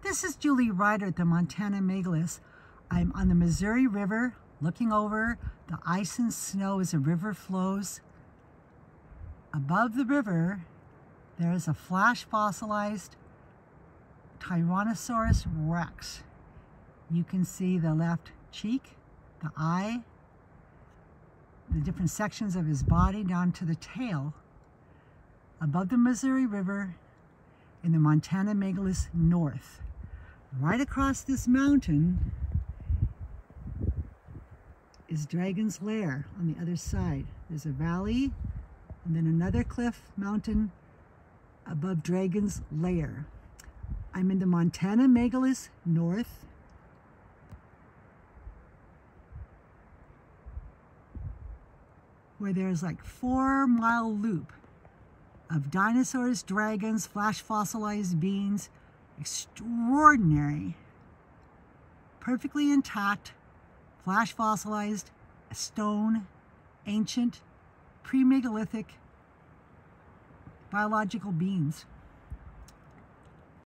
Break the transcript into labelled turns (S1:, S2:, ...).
S1: This is Julie Ryder at the Montana Megaliths. I'm on the Missouri River looking over the ice and snow as the river flows. Above the river, there is a flash fossilized Tyrannosaurus rex. You can see the left cheek, the eye, the different sections of his body down to the tail. Above the Missouri River in the Montana Megaliths North. Right across this mountain is Dragon's Lair on the other side. There's a valley and then another cliff mountain above Dragon's Lair. I'm in the Montana Megaliths North. where there's like four mile loop of dinosaurs, dragons, flash fossilized beings, extraordinary, perfectly intact, flash fossilized, stone, ancient, pre-megalithic biological beings.